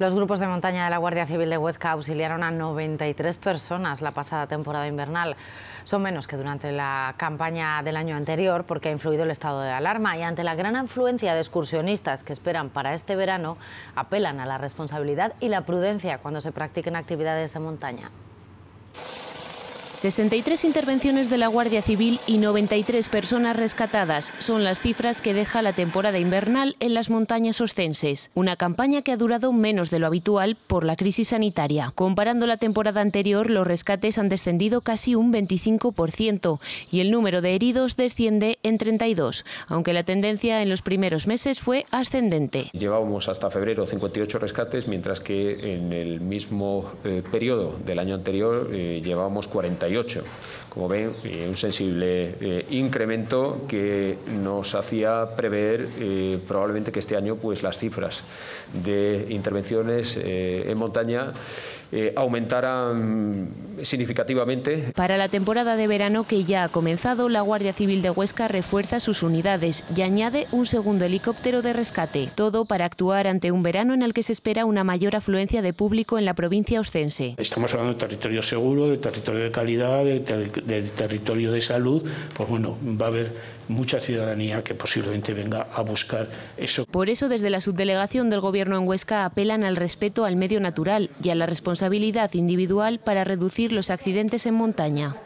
Los grupos de montaña de la Guardia Civil de Huesca auxiliaron a 93 personas la pasada temporada invernal. Son menos que durante la campaña del año anterior porque ha influido el estado de alarma y ante la gran afluencia de excursionistas que esperan para este verano, apelan a la responsabilidad y la prudencia cuando se practiquen actividades de montaña. 63 intervenciones de la Guardia Civil y 93 personas rescatadas son las cifras que deja la temporada invernal en las montañas oscenses. Una campaña que ha durado menos de lo habitual por la crisis sanitaria. Comparando la temporada anterior, los rescates han descendido casi un 25% y el número de heridos desciende en 32, aunque la tendencia en los primeros meses fue ascendente. Llevábamos hasta febrero 58 rescates, mientras que en el mismo eh, periodo del año anterior eh, llevábamos 40 como ven, eh, un sensible eh, incremento que nos hacía prever eh, probablemente que este año pues, las cifras de intervenciones en montaña aumentaran significativamente. Para la temporada de verano que ya ha comenzado, la Guardia Civil de Huesca refuerza sus unidades y añade un segundo helicóptero de rescate. Todo para actuar ante un verano en el que se espera una mayor afluencia de público en la provincia oscense. Estamos hablando de territorio seguro, de territorio de calidad de, territorio de salud, pues bueno, va a haber mucha ciudadanía que posiblemente venga a buscar eso. Por eso, desde la subdelegación del Gobierno en Huesca apelan al respeto al medio natural y a la responsabilidad individual para los accidentes en montaña.